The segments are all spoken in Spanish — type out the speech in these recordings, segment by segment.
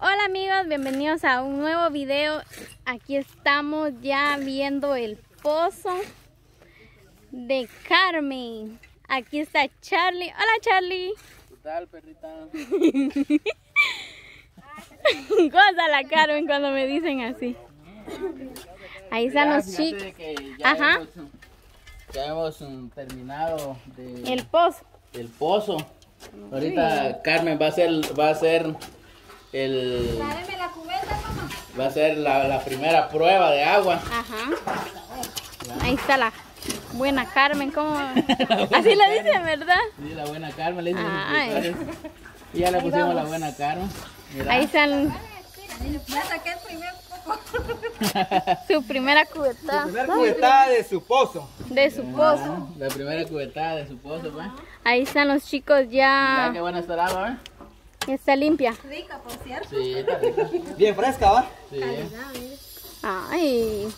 Hola amigos, bienvenidos a un nuevo video. Aquí estamos ya viendo el pozo de Carmen. Aquí está Charlie. Hola Charlie. ¿Qué tal, perrita? Goza la Carmen cuando me dicen así. Ahí están los chicos. Ajá. Hemos, ya hemos um, terminado de, El pozo. el pozo. Ahorita Carmen va a hacer, va a hacer el, la cubeta, mamá. va a hacer la, la primera prueba de agua. Ajá. Ahí está la buena Carmen. ¿Cómo? Así le dicen, ¿verdad? Sí, la buena Carmen, le dicen. Y ya le pusimos la buena Carmen. Mira. Ahí están Ya saqué el primer poco. su primera cubeta Primer cubetada de su pozo. de su pozo. La primera cubetada de su pozo, pues. Ahí están los chicos Mira ya. qué buena está el agua, ¿eh? Está limpia. Rica, por cierto. Sí, está rica. Bien fresca, ¿va? Sí. Ay.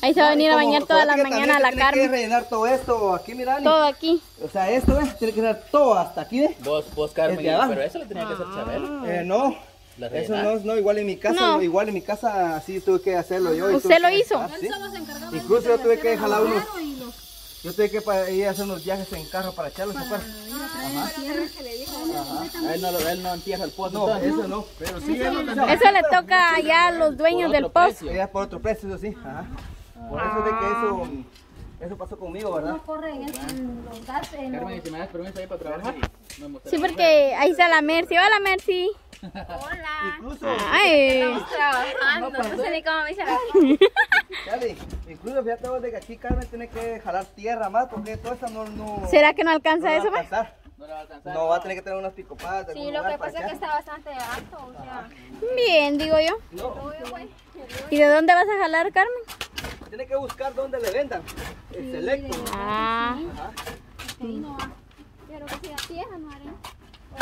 Ahí se va a venir a bañar toda la fíjate que mañana la tiene que rellenar todo esto aquí, mira. Ali. Todo aquí. O sea, esto, ¿ves? Tiene que rellenar todo hasta aquí, ¿ves? Vos, vos, Carmen, El de abajo. pero eso lo tenía que hacer Chabelo. Eh, no. La Eso no es no, igual en mi casa, No. igual en mi casa sí tuve que hacerlo yo. ¿Usted lo que- hizo? ah, sí. Solo se encargaba Incluso yo tuve que jalar unos, yo tuve que pa- ir a hacer unos viajes en carro para echarlos afuera. Él no, lo- él no entierra el pozo. No, entonces. eso no, pero sí, él lo Eso le toca ya a los dueños del pozo. Ella por otro precio, eso sí. Ajá. Por eso de que eso, eso pasó conmigo, ¿verdad? No corren en en los gases. en Carmen, ¿y los- si me das permiso ahí para trabajar? Sí, porque ahí está la Mercy. Hola, Mercy. Incluso, Ay. Trabajando. No sé ni cómo me hice la Incluso fíjate vos de que aquí Carmen tiene que jalar tierra más porque toda esa no, no, ¿Será que no no alcanza va a eso? pues? alcanzar. No le va a alcanzar. No va a tener que tener unas picopadas Sí, lo que pasa es que está bastante alto. O sea, Bien, digo yo. Pues. ¿Y de dónde vas a jalar, Carmen? tiene que buscar dónde le vendan. El selecto. Ah, Ahí no va. Pero que sea tierra, no arena.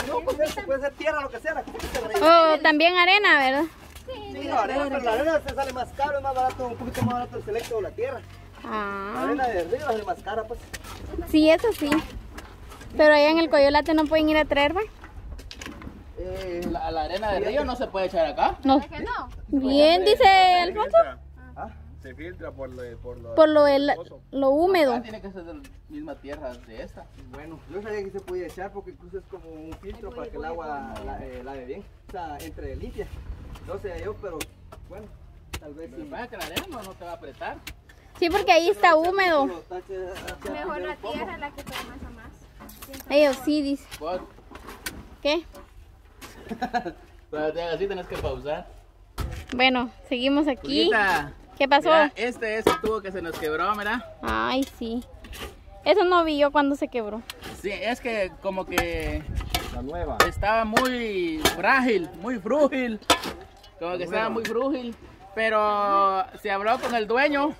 No, pues eso puede ser tierra, lo que sea, la que oh, también arena, ¿verdad? Sí, no, arena, pero la arena se sale más caro, es más barato, un poquito más barato el selecto o la tierra. La Ah, arena de río es más cara, pues. sí, eso sí. Pero allá en el Coyolate no pueden ir a traer, ¿va? Eh, La, la arena del río no se puede echar acá. No. ¿Es que no? Bien, dice Alfonso. ¿ah? Se filtra por lo, por lo Por lo, el- lo Ah, húmedo. tiene que ser de la misma tierra de esta. Bueno, yo sabía que se podía echar porque incluso es como un filtro para que el agua la, eh, lave bien. O sea, entre limpia. No sé yo, pero bueno, tal vez Lo que sí. pasa es que la arena no, te va a apretar. Sí, porque ahí está húmedo. Mejor la tierra la que toma más. Ellos sí, dice. Vos, ¿Qué? cuando te hagas así tenés que pausar. Bueno, seguimos aquí. ¿Qué pasó? mira, este es el tubo que se nos quebró, mira. Ay, sí. Eso no vi yo cuando se quebró. Sí, es que como que la nueva. estaba muy frágil, muy frúgil. Como que estaba muy frúgil. Pero se habló con el dueño.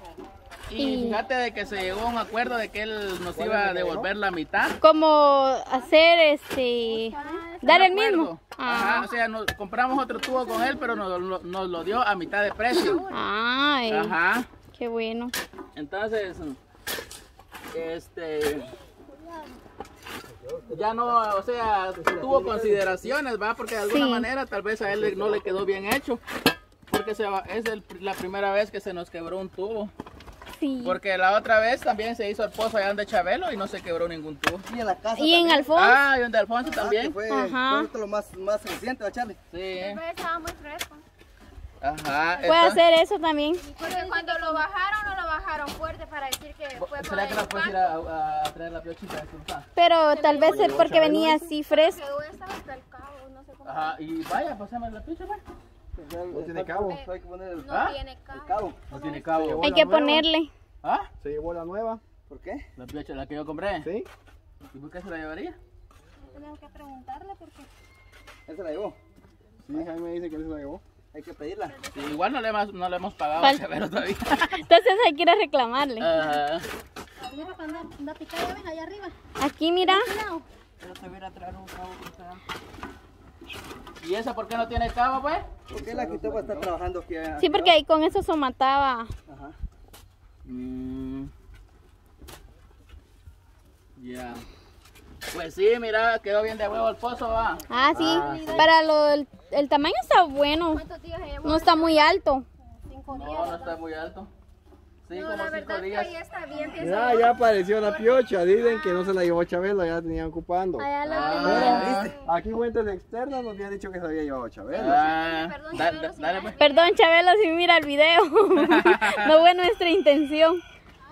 Y fíjate de que se llegó a un acuerdo de que él nos iba a devolver la mitad. Como hacer este. Dar el mismo. Ajá, Ah. o sea, nos compramos otro tubo con él, pero nos, lo- nos lo dio a mitad de precio. Ay, Ajá. qué bueno. Entonces, este. Ya no, o sea, tuvo consideraciones, ¿va? Porque de alguna Sí. manera tal vez a él no le quedó bien hecho. Porque se va- es el- la primera vez que se nos quebró un tubo. Sí. Porque la otra vez también se hizo el pozo allá de Chabelo y no se quebró ningún tubo. Y en la casa. Y en también. Alfonso. Ah, y de Alfonso Ah, que también. Fue, Ajá. fue lo más, más reciente, ¿va, Charlie? Sí, Pero estaba muy fresco. Ajá. Puede entonces- hacer eso también. Porque cuando lo bajaron, no lo bajaron fuerte para decir que fue por ¿Será que el nos puedes ir impacto. a, a traer la piochita? Pero tal vez es porque venía así fresco. Quedó estaba hasta el cabo, no sé cómo. Ajá, y vaya, pasame la piocha, pues. No tiene cabo. Hay que poner el, No ¿Ah? tiene el cabo. No tiene cabo. Hay que ponerle. ¿Ah? Se llevó la nueva. ¿Por qué? La piocha, la que yo compré. ¿Sí? ¿Y por qué se la llevaría? Tenemos que preguntarle porque Él se la llevó. Sí, Jaime me dice que él se la llevó. Hay que pedirla. Sí, igual no le hemos, no le hemos pagado Fal- a Chavero todavía. Entonces hay que ir a reclamarle. Arriba. Aquí, mira. No. ¿Y esa por qué no tiene cabo, pues? ¿Por qué la quitó para estar trabajando aquí? Sí, porque ahí con eso se mataba. Ajá. Mm. Ya. Pues sí, mira, quedó bien de huevo el pozo, va. Ah, sí. Para lo del el tamaño está bueno. ¿Cuántos días llevo? No está muy alto. Cinco días. No, no está muy alto. Sí, No, como la cinco verdad que días. ahí está bien. Ya, apareció la piocha. Dicen que no se la llevó Chabelo, ya la tenían ocupando. Allá la Ah, Aquí fuentes externas nos habían dicho que se había llevado Chabelo. ah, Perdón, da- Chabelo, da- sí, dale pues. Perdón, Chabelo, si mira el video. no fue nuestra intención.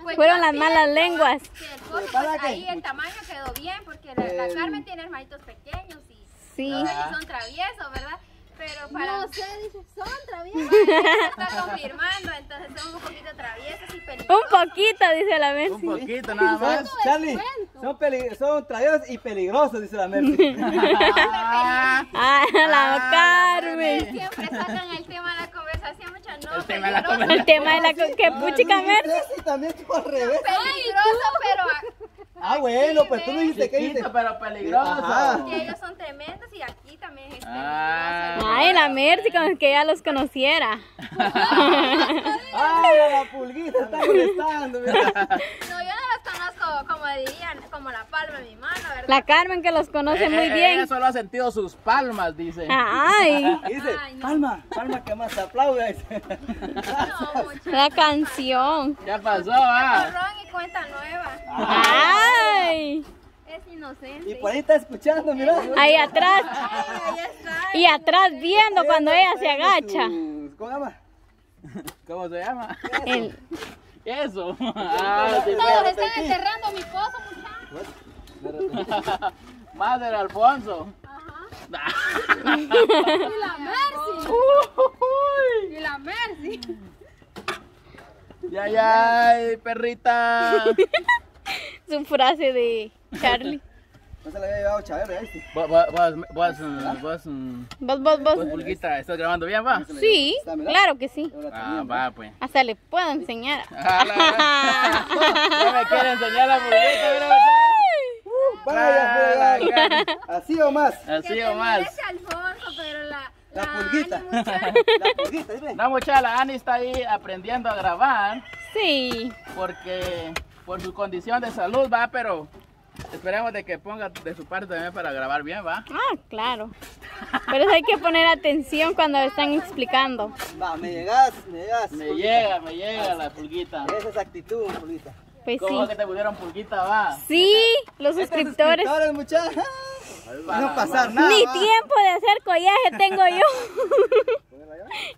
Pues Fueron las malas pienso lenguas. Que el coso, pues, ahí el tamaño quedó bien porque la, la El- Carmen tiene hermanitos pequeños y Sí. ellos son traviesos, ¿verdad? Pero para... No sé, dice, son traviesos. está confirmando, entonces son un poquito traviesos y peligrosos. Un poquito, dice la Un Mercy. poquito nada más. Charlie, son, peli- son traviesos y peligrosos, dice la Mercy. Ah, Ah, la Ah, Carmen. Siempre sacan el tema de la conversación, muchas no, El tema de la peligroso. El tema de la co- que puchica Mercy. Sí, también tú al revés. Peligroso, pero Ah, bueno, pues tú me dijiste que chiquito pero peligroso. Ajá. que ellos son tremendos y aquí también es Ah. Ay, la Mercy, como que ya los conociera. Ay, la pulguita está molestando, mira. No, yo no los conozco como dirían, como la palma de mi mano, ¿verdad? La Carmen que los conoce Eh, muy eh, bien. Ella solo ha sentido sus palmas, dice. Ay, dice, Ay, no. palma, palma que más aplauda. dice. No, mucho. la canción. ¿Qué pasó, ah? Y cuenta nueva. Ay, Es Y inocente. por ahí está escuchando, mira. ahí atrás. Ahí está. Y atrás viendo cuando ella se agacha. Su- ¿Cómo se llama? ¿Cómo se llama? El- Eso. Ah, sí, Todos están enterrando mi pozo, muchachos. Madre Alfonso. Y la Mercy. Y la Mercy. Ya, ya, perrita. su frase de Charlie. No se le había llevado Chabelo, ya viste. Vos, vos, vos, vos, vos, Vos, vos, Pulguita, ¿estás grabando bien, va? Sí, claro que sí. Ah, va, pues. Hasta le puedo enseñar. Ah, la- No me quiere enseñar la Pulguita, mira, Vaya, Ah, pues, la- Así o más. Así o más. Alfonso, pero la... La pulguita. La pulguita, dime. La muchacha, la Ani está ahí aprendiendo a grabar Sí. porque por su condición de salud va, pero esperemos de que ponga de su parte también para grabar bien, va. Ah, claro. Por eso hay que poner atención cuando están explicando. Va, me llegas, me llegas. Me llega, me llega la pulguita. Esa es actitud, pulguita. Pues ¿Cómo sí. que te pusieron pulguita, va? Sí, los suscriptores. Suscriptores, muchachos. No pasar nada. Ni tiempo de hacer collaje tengo yo.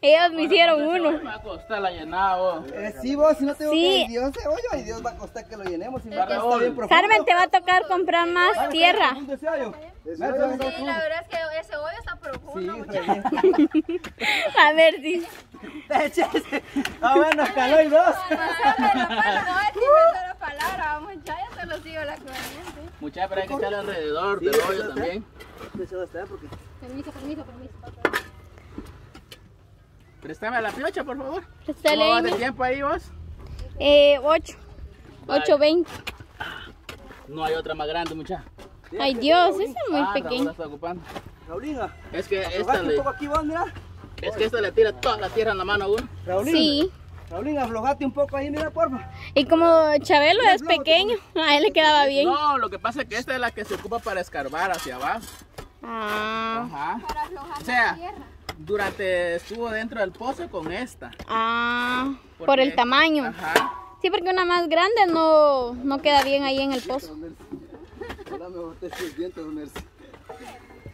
Ellos me hicieron uno. Va a costar la llenada, vos. Eh, sí, vos, si no tengo Sí. que Dios, oye, ay, Dios va a costar que lo llenemos. Y profundo. Carmen, te va a tocar comprar más tierra. Un deseo. Sí, la verdad es que ese hoyo está Sí, profundo. A ver si. Ah, bueno, caló y dos. Pasame la palabra, no es una sola palabra, muchacha, yo solo sigo Muchacha, pero hay que echarle alrededor del hoyo también. Permiso, permiso, permiso. Préstame la piocha, por favor. Préstale ¿Cómo vas de tiempo ahí, vos? Eh, 8. Vale. 8.20. No hay otra más grande, muchacha. Ay Dios, ese es muy ah, está ocupando. Raulina, Es que esta le, poco aquí, vos, mira. es que esta le tira toda la tierra en la mano a uno. Raulina, Sí. Raulina, aflojate un poco ahí, mira, porfa. Y como Chabelo es pequeño, a él le quedaba bien. No, lo que pasa es que esta es la que se ocupa para escarbar hacia abajo. Ah, Ajá. Para aflojar O sea, la tierra. durante estuvo dentro del pozo con esta. ah, por el tamaño. Ajá. Sí, porque una más grande no, no queda bien ahí en el pozo.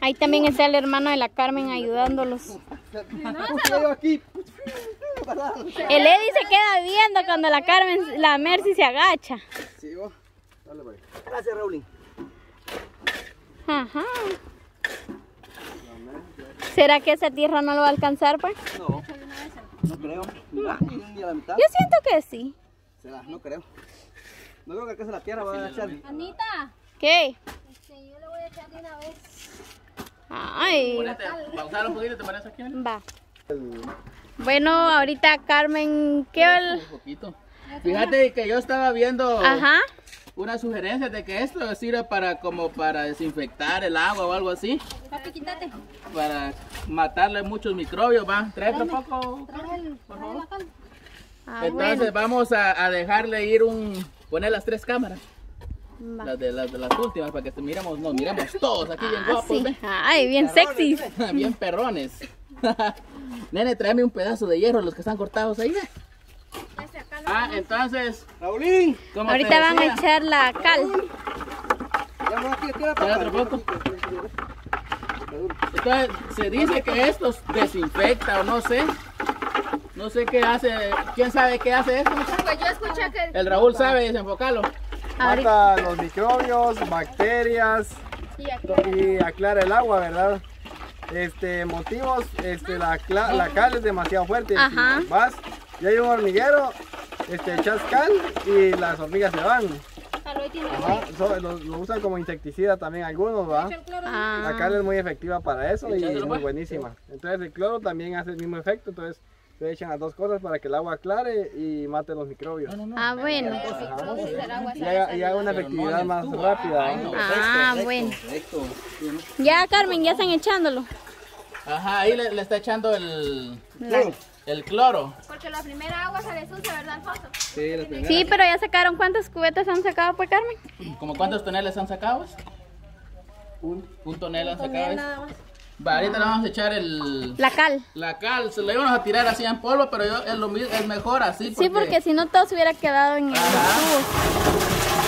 Ahí también está el hermano de la Carmen ayudándolos. El Eddie se queda viendo cuando la Carmen, la Mercy se agacha. Sí, vos. Dale, pues. Gracias, Raulín. Ajá. ¿Será que esa tierra no lo va a alcanzar, pues? No. No creo. Mira, ni a la mitad. Yo siento que sí. Será, no creo. No creo que alcance la tierra, va a echar. Anita, ¿Qué? este, yo le voy a echar de una vez. Ay, Ponete, pausar un poquito, ¿te parece aquí? Va. Bueno, ahorita Carmen, ¿qué? ol- poquito. Fíjate que yo estaba viendo Ajá. una sugerencia de que esto sirve para como para desinfectar el agua o algo así, Papi, quítate. para matarle muchos microbios, va. Trae otro poco. Trae el, Por favor. Ah, Entonces bueno. vamos a, a dejarle ir un, poner las tres cámaras. Va. Las de las, de las últimas para que miremos, nos miremos todos aquí bien Ah, guapos, sí. ¿ve? Ay, bien sexy. bien perrones. Nene, tráeme un pedazo de hierro, los que están cortados ahí, ve. Ah, entonces, Raulín, Ahorita van a echar la cal. Entonces, se dice que estos desinfecta o no sé. No sé qué hace. ¿Quién sabe qué hace esto? Pues yo escuché que El Raúl sabe desenfocarlo. Mata los microbios, bacterias y aclara el agua, ¿verdad? Este, motivos, este, la, la cal es demasiado fuerte. Ajá. Si vas y hay un hormiguero, este, echas cal y las hormigas se van. Ajá, so- lo, lo usan como insecticida también algunos, ¿va? Ah, La cal es muy efectiva para eso y Échaselo, muy buenísima. Entonces el cloro también hace el mismo efecto, entonces se echan las dos cosas para que el agua aclare y mate los microbios. ah, bueno. Y haga, y haga una efectividad más rápida. Ay, ¿va? no. Ah, bueno. recto. Ya, Carmen, ya están echándolo. Ajá, ahí le, le está echando el, La- el cloro. Porque la primera agua sale sucia, ¿verdad, Alfonso? Sí, la primera. Sí, pero ya sacaron. ¿Cuántas cubetas han sacado, pues, Carmen? ¿Como cuántos toneles han sacado? Un, un tonel han sacado. Ahorita le vamos a echar el, La cal. la cal. Se lo íbamos a tirar así en polvo, pero yo, es, lo, es mejor así. Sí, porque si no todo se hubiera quedado en el Ajá. tubo.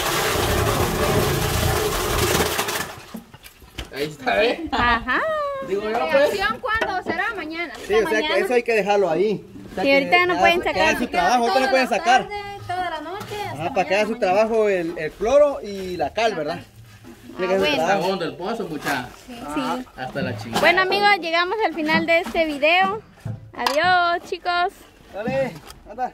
Ahí está, ¿eh? Ajá. Digo yo, pues. ¿Reacción cuándo será? Mañana. Sí, o sea que eso hay que dejarlo ahí. O sea Sí, ahorita que ya no pueden que sacar. su trabajo, ahorita no pueden sacar. toda la noche. Ajá, para que haga su trabajo el, el cloro y la cal, ¿verdad? Su bueno. Está trabajo. hondo el pozo, mucha. Sí. Hasta la chingada. Bueno, amigos, llegamos al final de este video. Adiós, chicos. Dale, anda.